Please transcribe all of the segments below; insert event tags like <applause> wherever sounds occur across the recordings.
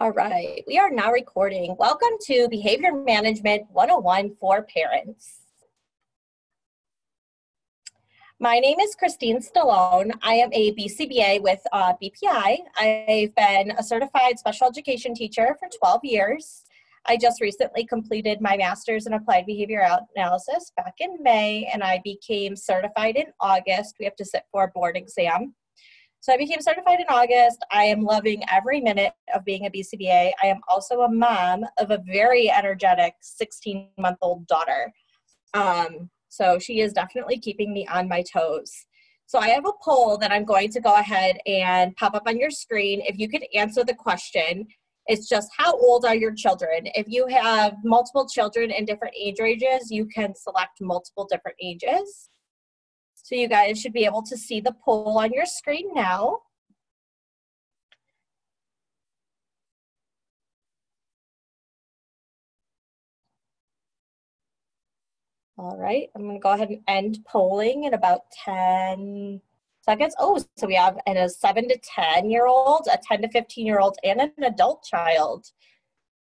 All right, we are now recording. Welcome to Behavior Management 101 for Parents. My name is Christine Stallone. I am a BCBA with uh, BPI. I've been a certified special education teacher for 12 years. I just recently completed my master's in applied behavior analysis back in May, and I became certified in August. We have to sit for a board exam. So I became certified in August. I am loving every minute of being a BCBA. I am also a mom of a very energetic 16 month old daughter. Um, so she is definitely keeping me on my toes. So I have a poll that I'm going to go ahead and pop up on your screen. If you could answer the question, it's just how old are your children? If you have multiple children in different age ranges, you can select multiple different ages. So you guys should be able to see the poll on your screen now. All right, I'm gonna go ahead and end polling in about 10 seconds. Oh, so we have a seven to 10 year old, a 10 to 15 year old, and an adult child.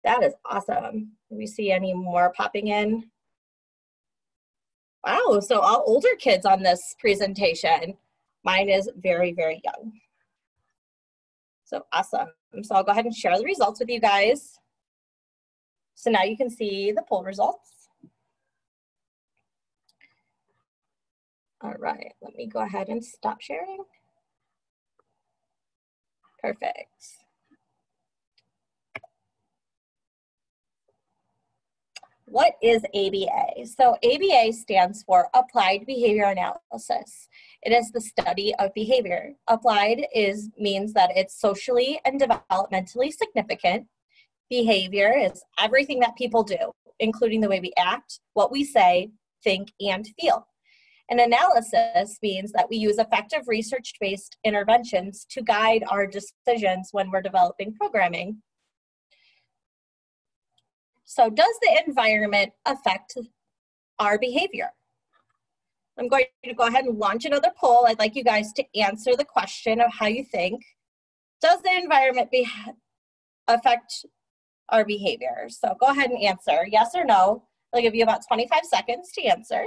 That is awesome. Do we see any more popping in? Wow, so all older kids on this presentation. Mine is very, very young. So awesome. So I'll go ahead and share the results with you guys. So now you can see the poll results. All right, let me go ahead and stop sharing. Perfect. What is ABA? So ABA stands for Applied Behavior Analysis. It is the study of behavior. Applied is means that it's socially and developmentally significant. Behavior is everything that people do, including the way we act, what we say, think, and feel. An analysis means that we use effective research based interventions to guide our decisions when we're developing programming. So does the environment affect our behavior? I'm going to go ahead and launch another poll. I'd like you guys to answer the question of how you think. Does the environment be affect our behavior? So go ahead and answer yes or no. I'll give you about 25 seconds to answer.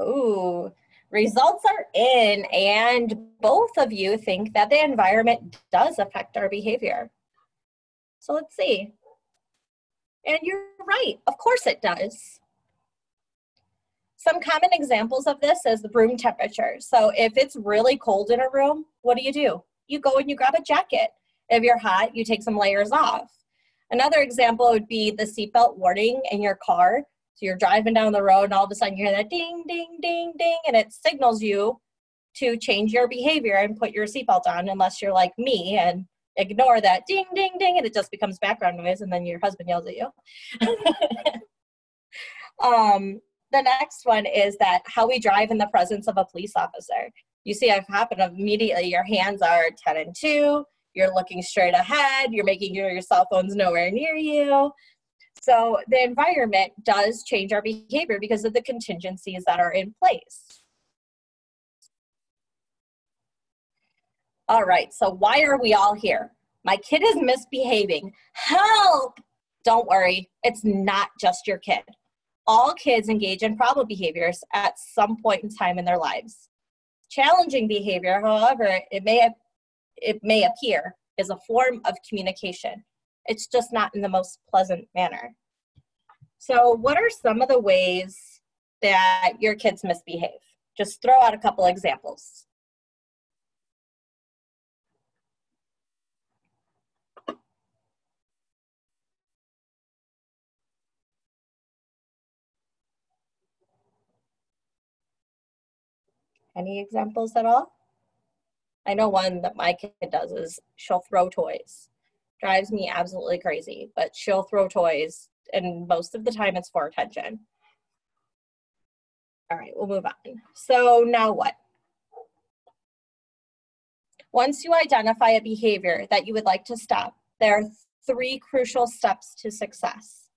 Ooh, results are in, and both of you think that the environment does affect our behavior. So let's see. And you're right, of course it does. Some common examples of this is the room temperature. So if it's really cold in a room, what do you do? You go and you grab a jacket. If you're hot, you take some layers off. Another example would be the seatbelt warning in your car. So you're driving down the road and all of a sudden you hear that ding, ding, ding, ding, and it signals you to change your behavior and put your seatbelt on unless you're like me and ignore that ding, ding, ding, and it just becomes background noise and then your husband yells at you. <laughs> um, the next one is that how we drive in the presence of a police officer. You see it happen immediately. Your hands are 10 and 2. You're looking straight ahead. You're making sure your cell phone's nowhere near you. So the environment does change our behavior because of the contingencies that are in place. All right, so why are we all here? My kid is misbehaving. Help! Don't worry, it's not just your kid. All kids engage in problem behaviors at some point in time in their lives. Challenging behavior, however, it may, it may appear, is a form of communication. It's just not in the most pleasant manner. So, what are some of the ways that your kids misbehave? Just throw out a couple examples. Any examples at all? I know one that my kid does is she'll throw toys drives me absolutely crazy. But she'll throw toys, and most of the time it's for attention. All right, we'll move on. So now what? Once you identify a behavior that you would like to stop, there are three crucial steps to success.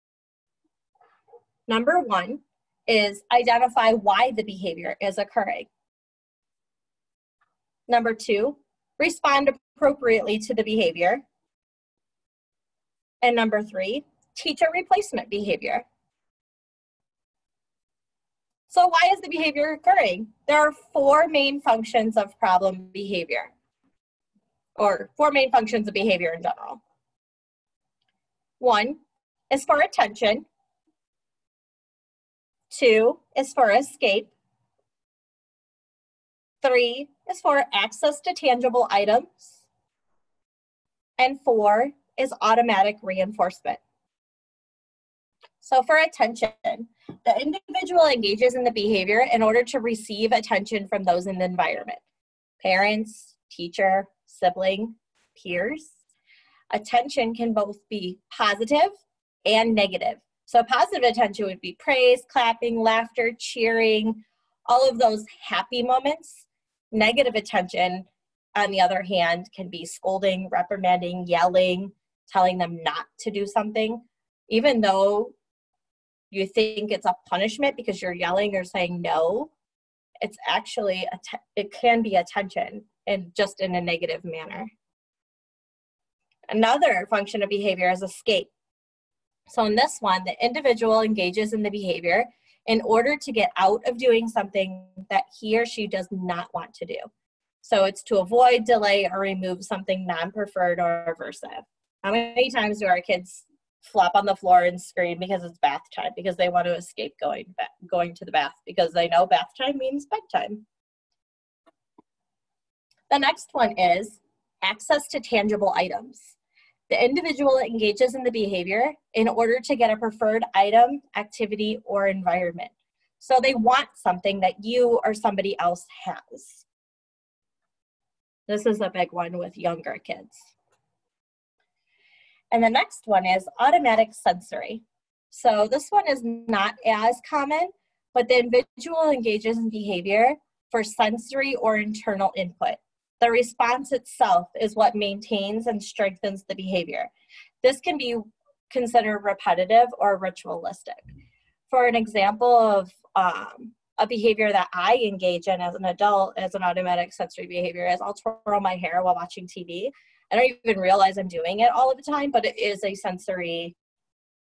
Number one is identify why the behavior is occurring. Number two, respond appropriately to the behavior. And number three, teacher replacement behavior. So why is the behavior occurring? There are four main functions of problem behavior, or four main functions of behavior in general. One is for attention. Two is for escape. Three is for access to tangible items. And four is automatic reinforcement. So for attention, the individual engages in the behavior in order to receive attention from those in the environment. Parents, teacher, sibling, peers. Attention can both be positive and negative. So positive attention would be praise, clapping, laughter, cheering, all of those happy moments. Negative attention, on the other hand, can be scolding, reprimanding, yelling, telling them not to do something, even though you think it's a punishment because you're yelling or saying no. It's actually, a it can be attention and just in a negative manner. Another function of behavior is escape. So in this one, the individual engages in the behavior in order to get out of doing something that he or she does not want to do. So it's to avoid, delay, or remove something non-preferred or aversive. How many times do our kids flop on the floor and scream because it's bath time because they want to escape going going to the bath because they know bath time means bedtime? The next one is access to tangible items. The individual engages in the behavior in order to get a preferred item, activity, or environment. So they want something that you or somebody else has. This is a big one with younger kids. And the next one is automatic sensory. So this one is not as common, but the individual engages in behavior for sensory or internal input. The response itself is what maintains and strengthens the behavior. This can be considered repetitive or ritualistic. For an example of um, a behavior that I engage in as an adult, as an automatic sensory behavior, is I'll twirl my hair while watching TV. I don't even realize I'm doing it all of the time, but it is a sensory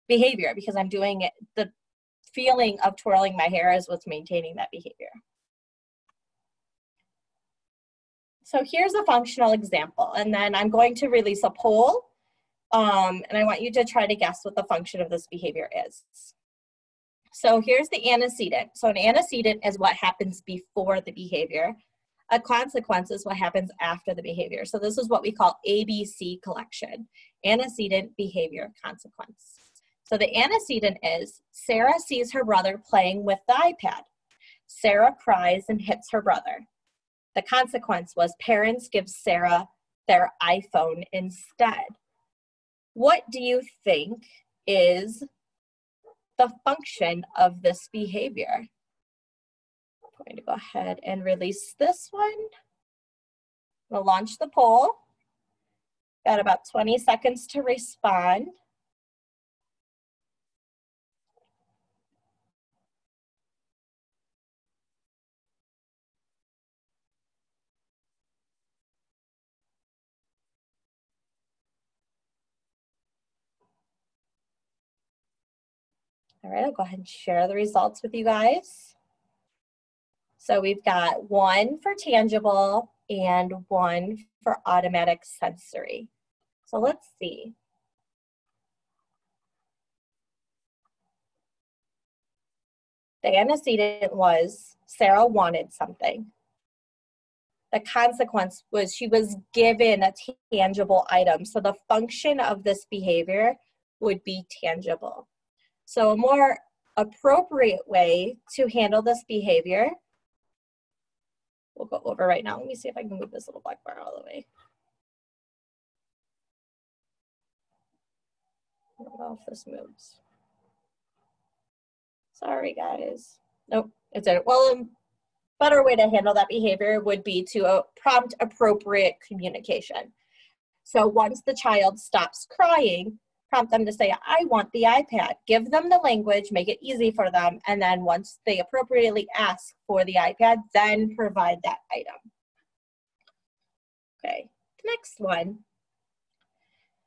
behavior because I'm doing it. The feeling of twirling my hair is what's maintaining that behavior. So here's a functional example, and then I'm going to release a poll, um, and I want you to try to guess what the function of this behavior is. So here's the antecedent. So an antecedent is what happens before the behavior. A consequence is what happens after the behavior. So this is what we call ABC collection, antecedent, behavior, consequence. So the antecedent is Sarah sees her brother playing with the iPad. Sarah cries and hits her brother. The consequence was parents give Sarah their iPhone instead. What do you think is the function of this behavior? Going to go ahead and release this one. We'll launch the poll. Got about 20 seconds to respond. All right, I'll go ahead and share the results with you guys. So we've got one for tangible and one for automatic sensory. So let's see. The antecedent was Sarah wanted something. The consequence was she was given a tangible item. So the function of this behavior would be tangible. So a more appropriate way to handle this behavior we'll go over right now. Let me see if I can move this little black bar all the way. I don't know if this moves. Sorry, guys. Nope, it's it. Well, a better way to handle that behavior would be to uh, prompt appropriate communication. So once the child stops crying, prompt them to say, I want the iPad. Give them the language, make it easy for them, and then once they appropriately ask for the iPad, then provide that item. Okay, next one.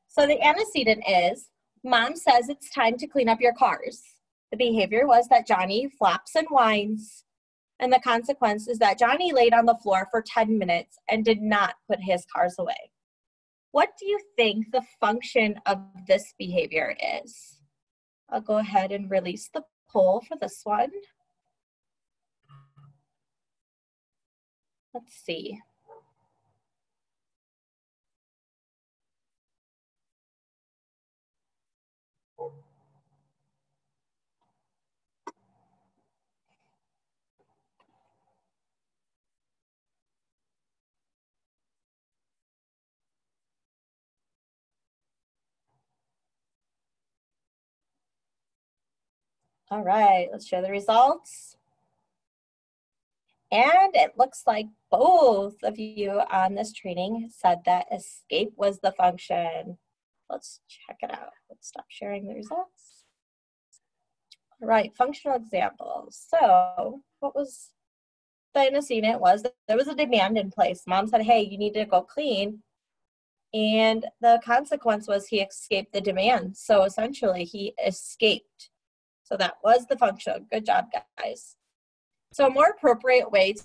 So the antecedent is, mom says it's time to clean up your cars. The behavior was that Johnny flops and whines, and the consequence is that Johnny laid on the floor for 10 minutes and did not put his cars away. What do you think the function of this behavior is? I'll go ahead and release the poll for this one. Let's see. All right, let's show the results. And it looks like both of you on this training said that escape was the function. Let's check it out. Let's stop sharing the results. All right, functional examples. So what was the antecedent was that there was a demand in place. Mom said, hey, you need to go clean. And the consequence was he escaped the demand. So essentially he escaped so that was the function. Good job, guys. So a more appropriate way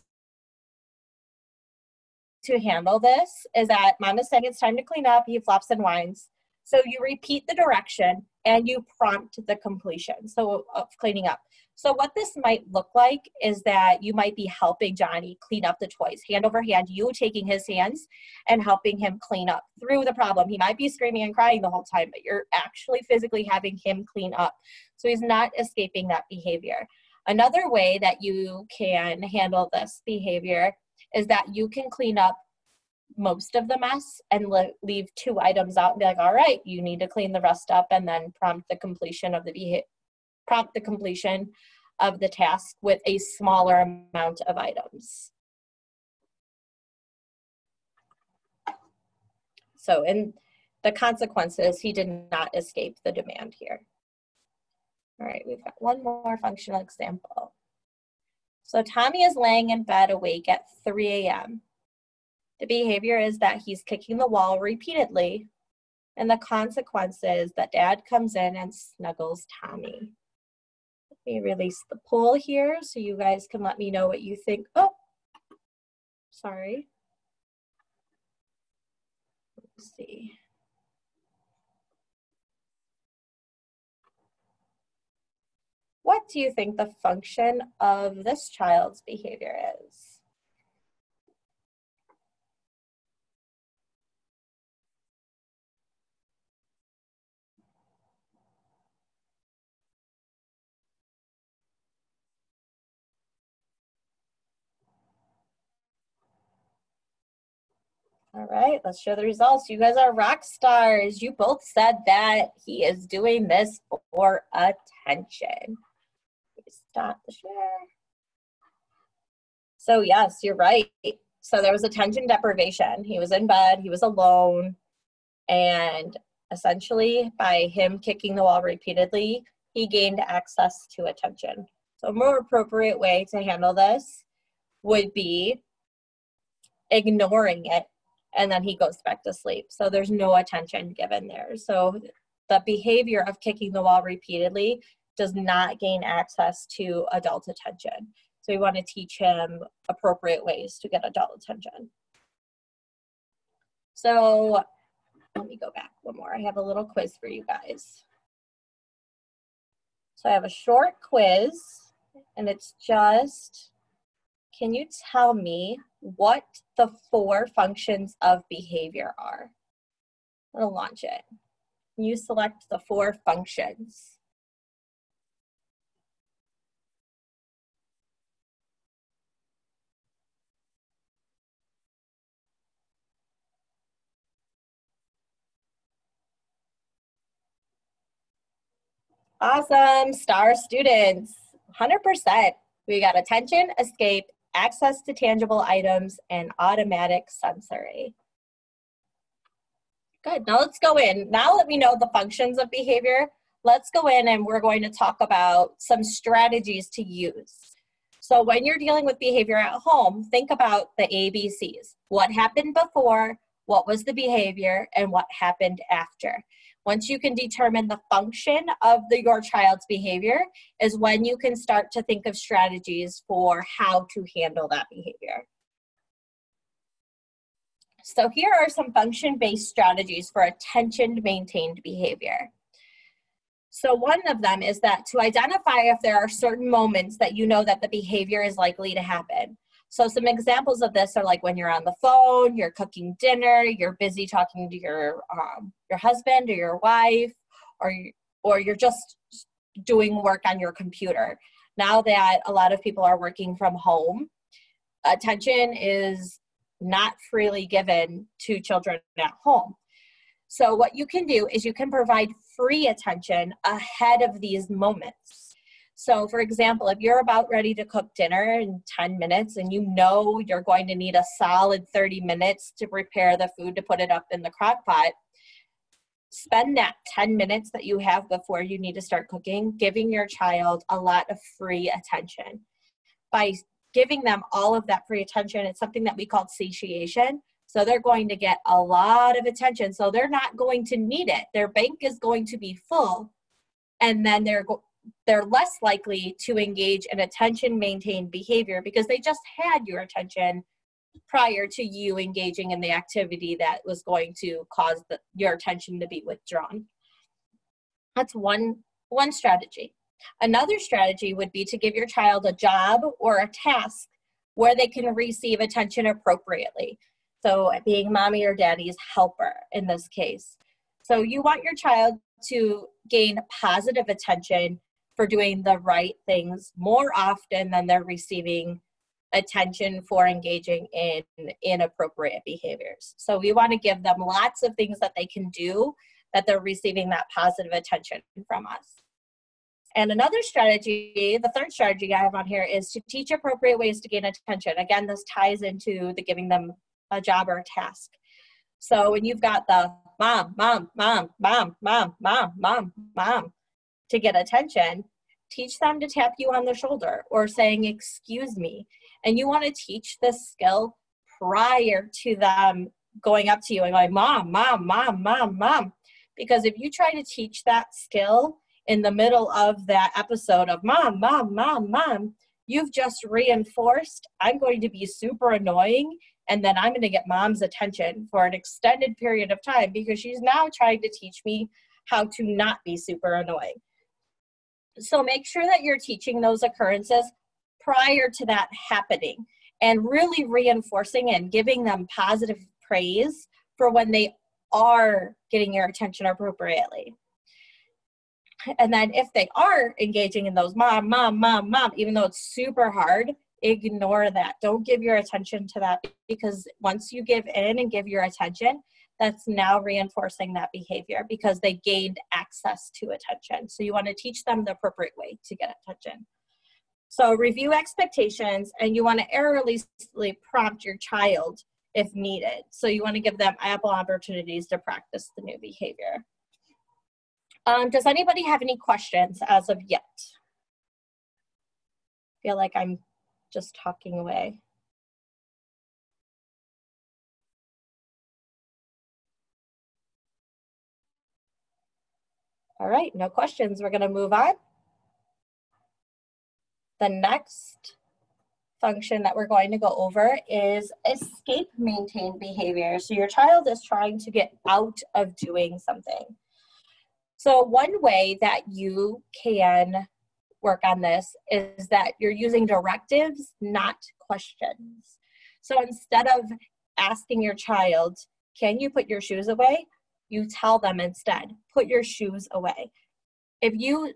to handle this is that mom is saying it's time to clean up, he flops and whines. So you repeat the direction and you prompt the completion, so of cleaning up. So what this might look like is that you might be helping Johnny clean up the toys, hand over hand, you taking his hands and helping him clean up through the problem. He might be screaming and crying the whole time, but you're actually physically having him clean up. So he's not escaping that behavior. Another way that you can handle this behavior is that you can clean up most of the mess and le- leave two items out and be like, all right, you need to clean the rest up and then prompt the completion of the behavior prompt the completion of the task with a smaller amount of items. So in the consequences, he did not escape the demand here. All right, we've got one more functional example. So Tommy is laying in bed awake at 3 a.m. The behavior is that he's kicking the wall repeatedly, and the consequence is that dad comes in and snuggles Tommy. Let me release the poll here so you guys can let me know what you think. Oh, sorry. Let's see. What do you think the function of this child's behavior is? All right, let's show the results. You guys are rock stars. You both said that he is doing this for attention. Stop the share. So yes, you're right. So there was attention deprivation. He was in bed, he was alone, and essentially by him kicking the wall repeatedly, he gained access to attention. So a more appropriate way to handle this would be ignoring it and then he goes back to sleep. So there's no attention given there. So the behavior of kicking the wall repeatedly does not gain access to adult attention. So we want to teach him appropriate ways to get adult attention. So let me go back one more. I have a little quiz for you guys. So I have a short quiz and it's just, can you tell me what the four functions of behavior are. I'm going to launch it. You select the four functions. Awesome, star students, 100%. We got attention, escape, access to tangible items, and automatic sensory. Good, now let's go in. Now let me know the functions of behavior, let's go in and we're going to talk about some strategies to use. So when you're dealing with behavior at home, think about the ABCs. What happened before, what was the behavior, and what happened after. Once you can determine the function of the, your child's behavior is when you can start to think of strategies for how to handle that behavior. So here are some function-based strategies for attention-maintained behavior. So one of them is that to identify if there are certain moments that you know that the behavior is likely to happen. So some examples of this are like when you're on the phone, you're cooking dinner, you're busy talking to your um, your husband or your wife, or or you're just doing work on your computer. Now that a lot of people are working from home, attention is not freely given to children at home. So what you can do is you can provide free attention ahead of these moments. So for example, if you're about ready to cook dinner in 10 minutes and you know you're going to need a solid 30 minutes to prepare the food to put it up in the crock pot, spend that 10 minutes that you have before you need to start cooking giving your child a lot of free attention. By giving them all of that free attention, it's something that we call satiation so they're going to get a lot of attention. So they're not going to need it. Their bank is going to be full. And then they're they're less likely to engage in attention maintained behavior because they just had your attention prior to you engaging in the activity that was going to cause the, your attention to be withdrawn. That's one one strategy. Another strategy would be to give your child a job or a task where they can receive attention appropriately. So being mommy or daddy's helper in this case. So you want your child to gain positive attention for doing the right things more often than they're receiving attention for engaging in inappropriate behaviors. So we want to give them lots of things that they can do that they're receiving that positive attention from us. And another strategy, the third strategy I have on here is to teach appropriate ways to gain attention. Again, this ties into the giving them a job or a task. So when you've got the mom, mom, mom, mom, mom, mom, mom, mom to get attention, teach them to tap you on the shoulder or saying, excuse me. And you want to teach this skill prior to them going up to you and going, mom, mom, mom, mom, mom. Because if you try to teach that skill in the middle of that episode of mom, mom, mom, mom, you've just reinforced, I'm going to be super annoying and then I'm going to get mom's attention for an extended period of time because she's now trying to teach me how to not be super annoying. So make sure that you're teaching those occurrences prior to that happening and really reinforcing and giving them positive praise for when they are getting your attention appropriately. And then if they are engaging in those mom, mom, mom, mom, even though it's super hard, ignore that. Don't give your attention to that because once you give in and give your attention, that's now reinforcing that behavior because they gained access to attention. So you want to teach them the appropriate way to get attention. So review expectations and you want to errorlessly prompt your child if needed. So you want to give them ample opportunities to practice the new behavior. Um, does anybody have any questions as of yet? feel like I'm just talking away. All right, no questions. We're going to move on. The next function that we're going to go over is escape maintained behavior. So your child is trying to get out of doing something. So one way that you can work on this is that you're using directives, not questions. So instead of asking your child, can you put your shoes away? You tell them instead, put your shoes away. If you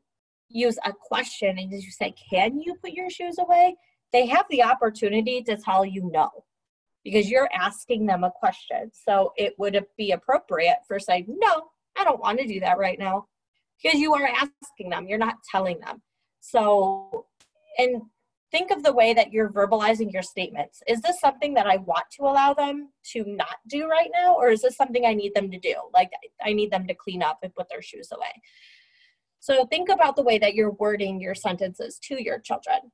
use a question and you say, can you put your shoes away? They have the opportunity to tell you no because you're asking them a question. So it would be appropriate for saying, no, I don't want to do that right now because you are asking them, you're not telling them. So, and think of the way that you're verbalizing your statements. Is this something that I want to allow them to not do right now? Or is this something I need them to do? Like I need them to clean up and put their shoes away. So think about the way that you're wording your sentences to your children.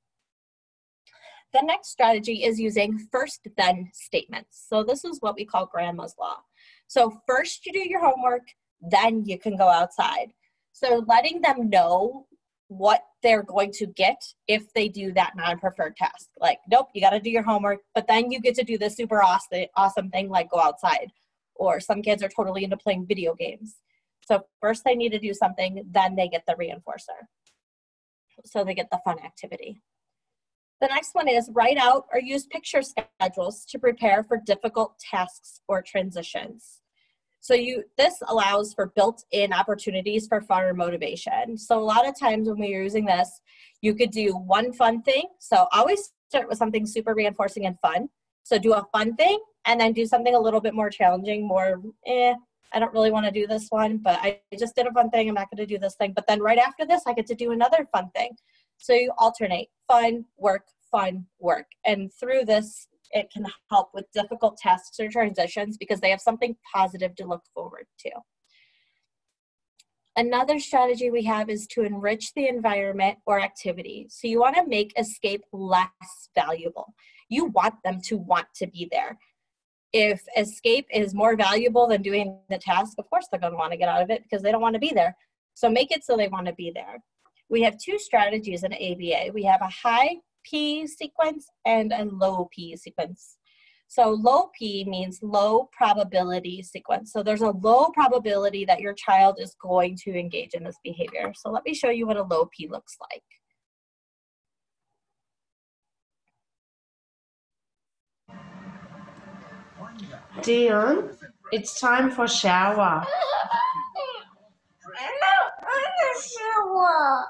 The next strategy is using first then statements. So this is what we call grandma's law. So first you do your homework, then you can go outside. So letting them know what they're going to get if they do that non-preferred task. Like, nope, you got to do your homework, but then you get to do this super awesome, awesome thing like go outside. Or some kids are totally into playing video games. So first they need to do something, then they get the reinforcer. So they get the fun activity. The next one is write out or use picture schedules to prepare for difficult tasks or transitions. So you this allows for built-in opportunities for fun or motivation. So a lot of times when we're using this, you could do one fun thing. So always start with something super reinforcing and fun. So do a fun thing and then do something a little bit more challenging, more eh, I don't really want to do this one, but I just did a fun thing. I'm not going to do this thing. But then right after this, I get to do another fun thing. So you alternate fun, work, fun, work. And through this, it can help with difficult tasks or transitions because they have something positive to look forward to. Another strategy we have is to enrich the environment or activity. So you want to make escape less valuable. You want them to want to be there. If escape is more valuable than doing the task, of course they're going to want to get out of it because they don't want to be there. So make it so they want to be there. We have two strategies in ABA. We have a high P sequence and a low P sequence. So low P means low probability sequence. So there's a low probability that your child is going to engage in this behavior. So let me show you what a low P looks like. Dion, it's time for shower. <laughs> shower.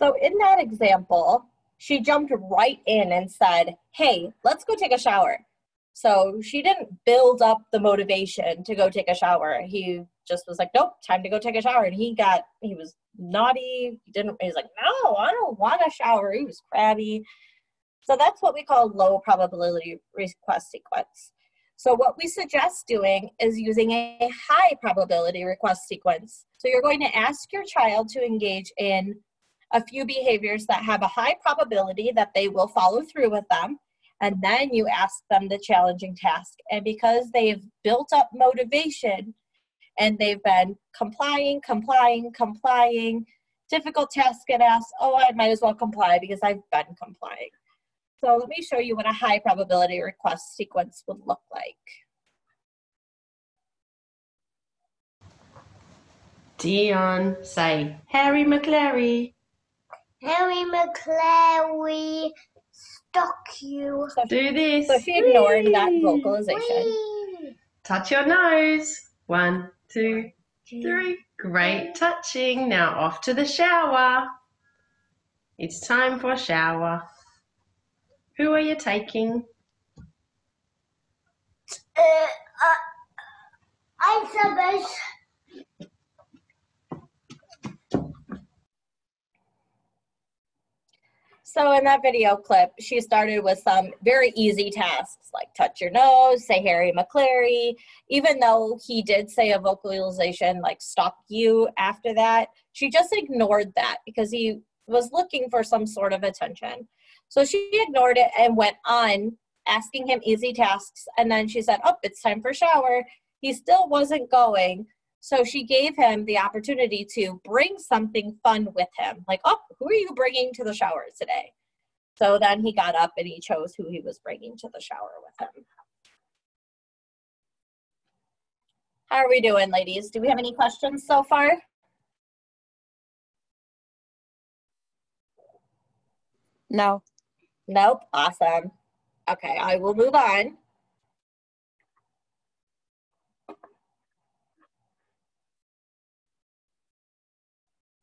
So in that example, she jumped right in and said, hey, let's go take a shower. So she didn't build up the motivation to go take a shower. He just was like, nope, time to go take a shower. And he got, he was naughty. He didn't, he's like, no, I don't want a shower. He was crabby. So that's what we call low probability request sequence. So what we suggest doing is using a high probability request sequence. So you're going to ask your child to engage in a few behaviors that have a high probability that they will follow through with them. And then you ask them the challenging task. And because they've built up motivation and they've been complying, complying, complying, difficult task and ask, oh, I might as well comply because I've been complying. So let me show you what a high probability request sequence would look like. Dion, say Harry McClary. Harry McClary, stock you. So, Do this. so she ignored that vocalization. Whee! Touch your nose. One, two, three. Great touching. Now off to the shower. It's time for shower. Who are you taking? Uh, uh, Elizabeth. So in that video clip, she started with some very easy tasks like touch your nose, say Harry McClary. Even though he did say a vocalization like stop you after that, she just ignored that because he was looking for some sort of attention. So she ignored it and went on asking him easy tasks. And then she said, oh, it's time for shower. He still wasn't going. So she gave him the opportunity to bring something fun with him. Like, oh, who are you bringing to the shower today? So then he got up and he chose who he was bringing to the shower with him. How are we doing, ladies? Do we have any questions so far? No. Nope. Awesome. Okay, I will move on.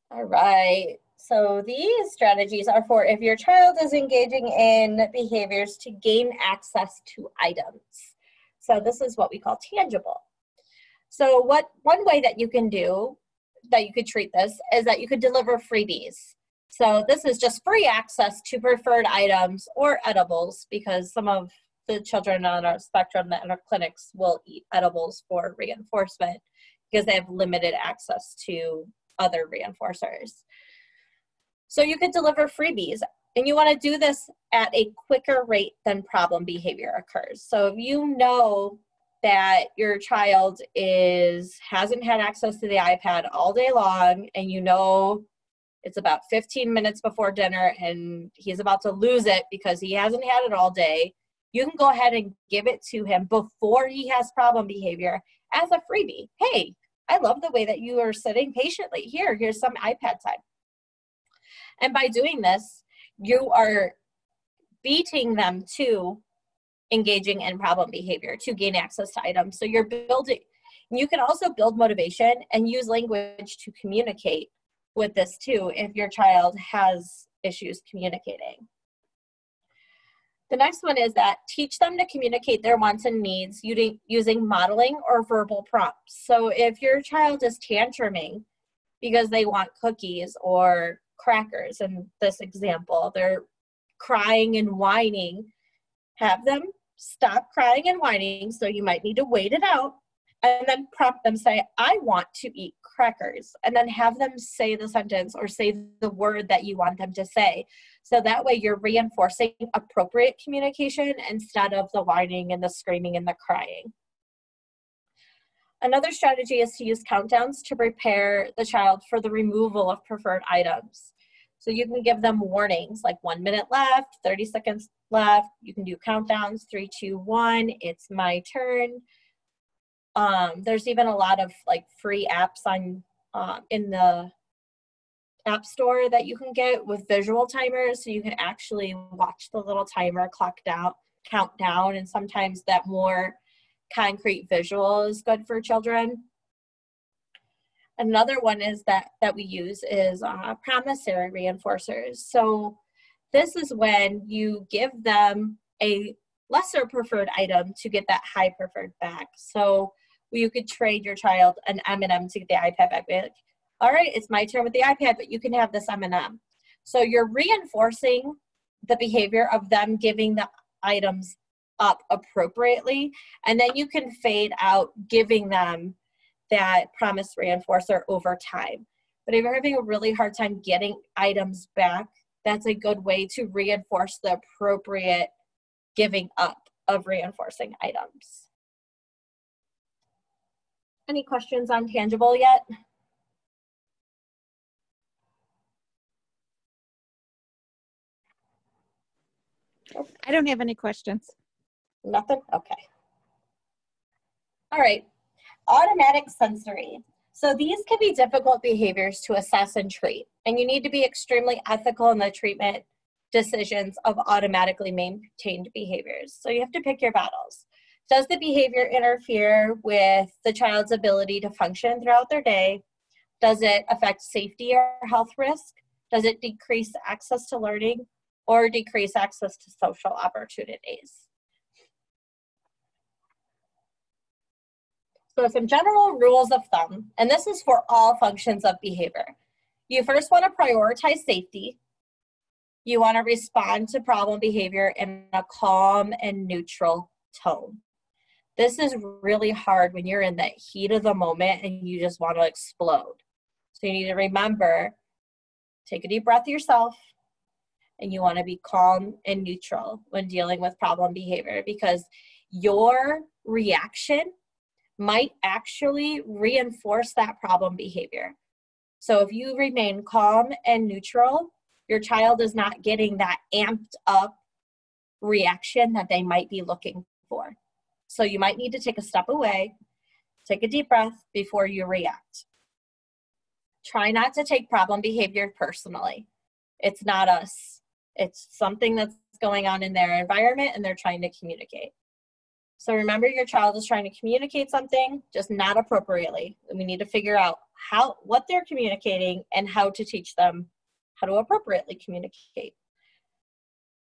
All right. So these strategies are for if your child is engaging in behaviors to gain access to items. So this is what we call tangible. So what one way that you can do that you could treat this is that you could deliver freebies. So this is just free access to preferred items or edibles because some of the children on our spectrum that in our clinics will eat edibles for reinforcement because they have limited access to other reinforcers. So you could deliver freebies and you want to do this at a quicker rate than problem behavior occurs. So if you know that your child is hasn't had access to the iPad all day long and you know it's about 15 minutes before dinner and he's about to lose it because he hasn't had it all day, you can go ahead and give it to him before he has problem behavior as a freebie. Hey, I love the way that you are sitting patiently. Here, here's some iPad time. And by doing this, you are beating them to engaging in problem behavior to gain access to items. So you're building, you can also build motivation and use language to communicate with this too if your child has issues communicating. The next one is that teach them to communicate their wants and needs using, using modeling or verbal prompts. So if your child is tantruming because they want cookies or crackers in this example, they're crying and whining, have them stop crying and whining. So you might need to wait it out and then prompt them say, I want to eat crackers. And then have them say the sentence or say the word that you want them to say. So that way you're reinforcing appropriate communication instead of the whining and the screaming and the crying. Another strategy is to use countdowns to prepare the child for the removal of preferred items. So you can give them warnings like one minute left, 30 seconds left. You can do countdowns, three, two, one, it's my turn. Um, there's even a lot of like free apps on uh, in the app store that you can get with visual timers. So you can actually watch the little timer clock down count down and sometimes that more concrete visual is good for children. Another one is that that we use is uh, promissory reinforcers. So this is when you give them a lesser preferred item to get that high preferred back. So you could trade your child an m&m to get the ipad back all right, it's my turn with the iPad, but you can have this M&M. So you're reinforcing the behavior of them giving the items up appropriately, and then you can fade out giving them that promise reinforcer over time. But if you're having a really hard time getting items back, that's a good way to reinforce the appropriate giving up of reinforcing items. Any questions on tangible yet? I don't have any questions. Nothing? Okay. All right. Automatic sensory. So these can be difficult behaviors to assess and treat, and you need to be extremely ethical in the treatment decisions of automatically maintained behaviors. So you have to pick your battles. Does the behavior interfere with the child's ability to function throughout their day? Does it affect safety or health risk? Does it decrease access to learning? or decrease access to social opportunities. So some general rules of thumb, and this is for all functions of behavior. You first want to prioritize safety. You want to respond to problem behavior in a calm and neutral tone. This is really hard when you're in the heat of the moment and you just want to explode. So you need to remember, take a deep breath yourself, and you want to be calm and neutral when dealing with problem behavior because your reaction might actually reinforce that problem behavior. So if you remain calm and neutral, your child is not getting that amped up reaction that they might be looking for. So you might need to take a step away, take a deep breath before you react. Try not to take problem behavior personally. It's not us. It's something that's going on in their environment and they're trying to communicate. So remember your child is trying to communicate something, just not appropriately. We need to figure out how what they're communicating and how to teach them how to appropriately communicate.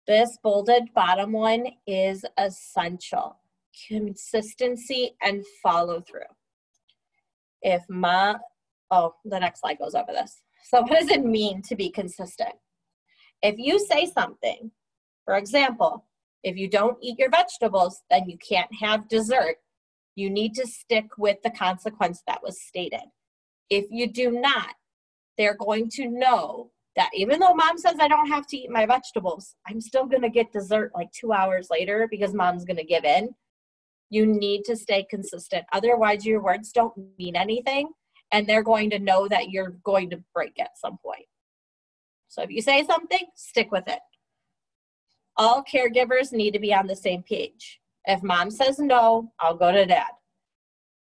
This bolded bottom one is essential. Consistency and follow through. if mom, oh, the next slide goes over this. So, what does it mean to be consistent? If you say something, for example, if you don't eat your vegetables, then you can't have dessert. You need to stick with the consequence that was stated. If you do not, they're going to know that even though mom says I don't have to eat my vegetables, I'm still going to get dessert like two hours later because mom's going to give in. You need to stay consistent. Otherwise, your words don't mean anything and they're going to know that you're going to break at some point. So if you say something, stick with it. All caregivers need to be on the same page. If mom says no, I'll go to dad.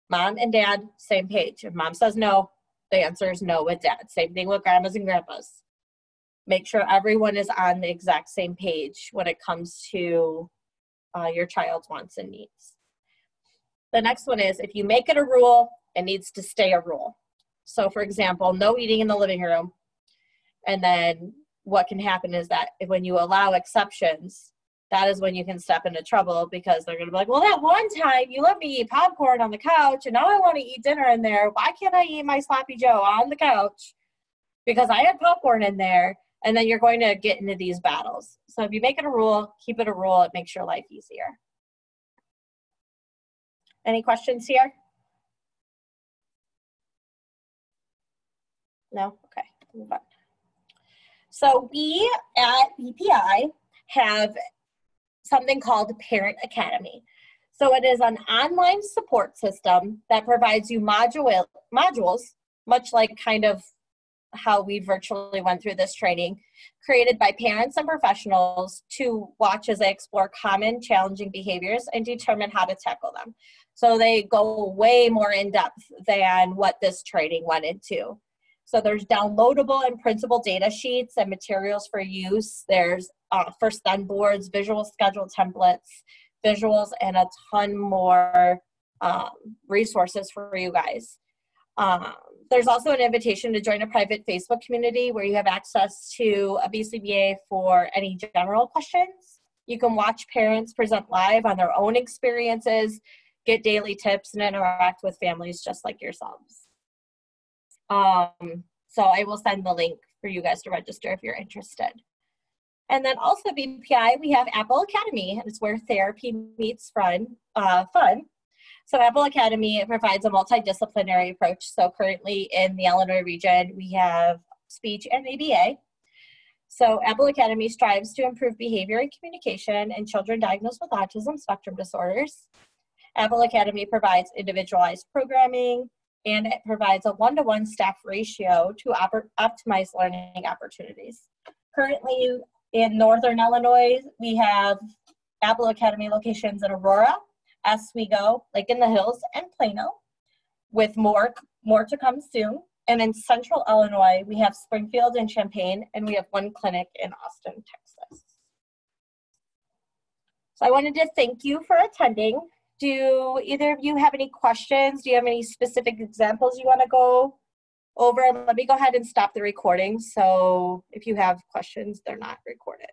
Mom and dad, same page. If mom says no, the answer is no with dad. Same thing with grandmas and grandpas. Make sure everyone is on the exact same page when it comes to uh, your child's wants and needs. The next one is if you make it a rule, it needs to stay a rule. So, for example, no eating in the living room. And then what can happen is that when you allow exceptions, that is when you can step into trouble because they're going to be like, well, that one time you let me eat popcorn on the couch and now I want to eat dinner in there. Why can't I eat my sloppy joe on the couch? Because I had popcorn in there. And then you're going to get into these battles. So if you make it a rule, keep it a rule. It makes your life easier. Any questions here? No? Okay, move on. So we at BPI have something called Parent Academy. So it is an online support system that provides you module, modules, much like kind of how we virtually went through this training, created by parents and professionals to watch as they explore common challenging behaviors and determine how to tackle them. So they go way more in depth than what this training went into. So there's downloadable and printable data sheets and materials for use. There's uh, first then boards, visual schedule templates, visuals, and a ton more um, resources for you guys. Um, there's also an invitation to join a private Facebook community where you have access to a BCBA for any general questions. You can watch parents present live on their own experiences, get daily tips, and interact with families just like yourselves. Um, so I will send the link for you guys to register if you're interested. And then also BPI, we have Apple Academy. And it's where therapy meets fun. Uh, fun. So Apple Academy provides a multidisciplinary approach. So currently in the Illinois region, we have speech and ABA. So Apple Academy strives to improve behavior and communication in children diagnosed with autism spectrum disorders. Apple Academy provides individualized programming, and it provides a one-to-one staff ratio to op- optimize learning opportunities. Currently in Northern Illinois, we have Apple Academy locations in Aurora, Oswego, Lake in the Hills, and Plano, with more, more to come soon. And in Central Illinois, we have Springfield and Champaign, and we have one clinic in Austin, Texas. So I wanted to thank you for attending do either of you have any questions? Do you have any specific examples you want to go over? Let me go ahead and stop the recording. So if you have questions, they're not recorded.